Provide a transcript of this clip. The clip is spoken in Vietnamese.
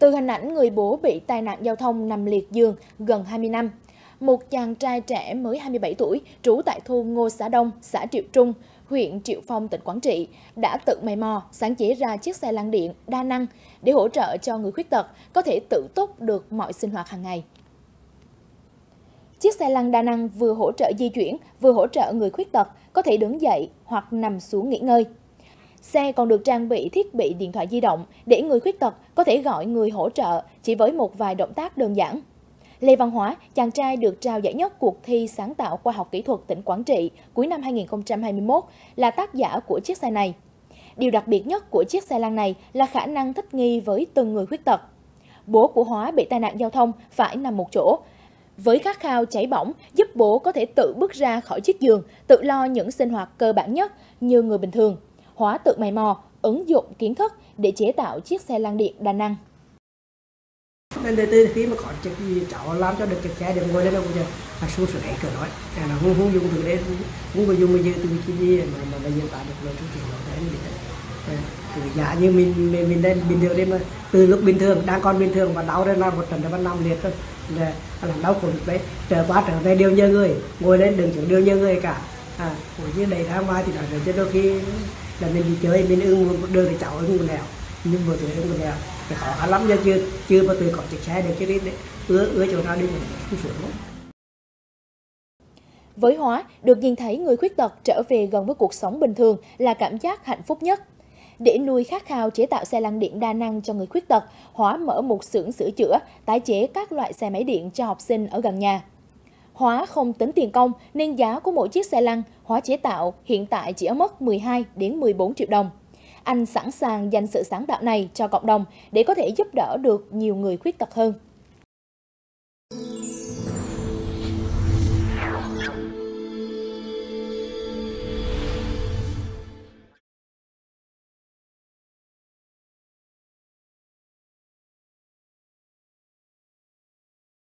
Từ hình ảnh người bố bị tai nạn giao thông nằm liệt giường gần 20 năm, một chàng trai trẻ mới 27 tuổi, trú tại thôn Ngô Xã Đông, xã Triệu Trung, huyện Triệu Phong, tỉnh Quảng Trị, đã tự mày mò sáng chế ra chiếc xe lăn điện đa năng để hỗ trợ cho người khuyết tật có thể tự túc được mọi sinh hoạt hàng ngày. Chiếc xe lăn đa năng vừa hỗ trợ di chuyển, vừa hỗ trợ người khuyết tật có thể đứng dậy hoặc nằm xuống nghỉ ngơi. Xe còn được trang bị thiết bị điện thoại di động để người khuyết tật có thể gọi người hỗ trợ chỉ với một vài động tác đơn giản. Lê Văn Hóa, chàng trai được trao giải nhất cuộc thi sáng tạo khoa học kỹ thuật tỉnh Quảng Trị cuối năm 2021 là tác giả của chiếc xe này. Điều đặc biệt nhất của chiếc xe lăn này là khả năng thích nghi với từng người khuyết tật. Bố của Hóa bị tai nạn giao thông phải nằm một chỗ. Với khát khao cháy bỏng, giúp bố có thể tự bước ra khỏi chiếc giường, tự lo những sinh hoạt cơ bản nhất như người bình thường. Hóa tự mày mò, ứng dụng kiến thức để chế tạo chiếc xe lăn điện đa năng. Nên từ khi mà có chiếc gì cháu làm cho được chiếc xe để ngồi lên đâu bây giờ? Là xuống sửa hết cửa nói. Là không không dùng từ đấy không có dùng bây giờ từ cái gì mà mà bây giờ tạo được rồi trung chuyện nó thế như từ giả như mình mình mình đây bình thường đấy mà từ lúc bình thường đang còn bình thường và đau đây là một trận đã năm liệt rồi là làm đau khổ được đấy. Trở qua trở về điều như người ngồi lên đừng chịu điều như người cả. À như đầy ra ngoài thì nói cho đôi khi là mình đi chơi mình ưng một đường cháu ưng một nẻo nhưng vừa tuổi ưng một nẻo thì khó khăn lắm nha chưa chưa bao tuổi có chiếc xe để chứ đấy ứa ứa chỗ nào đi mình không sửa lắm với Hóa, được nhìn thấy người khuyết tật trở về gần với cuộc sống bình thường là cảm giác hạnh phúc nhất. Để nuôi khát khao chế tạo xe lăn điện đa năng cho người khuyết tật, Hóa mở một xưởng sửa chữa, tái chế các loại xe máy điện cho học sinh ở gần nhà. Hóa không tính tiền công nên giá của mỗi chiếc xe lăn, Hóa chế tạo hiện tại chỉ ở mức 12 đến 14 triệu đồng. Anh sẵn sàng dành sự sáng tạo này cho cộng đồng để có thể giúp đỡ được nhiều người khuyết tật hơn.